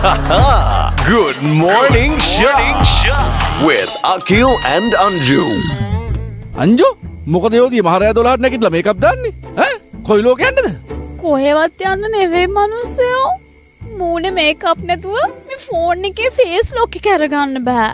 Good morning, Shock with Akil and Anju. අංජෝ මොකද යෝදී මහරෑ දොලාට නැකිටල මේකක් දන්නේ? කොයිලෝ ගැන්නද කොහෙවත් යන්න නෙවෙයි මනුස්සයෝ. මූුණ මේකප් නැතුව මේ ෆෝන් එකේ ෆේස් ලොක්කි කැරගන්න බෑ.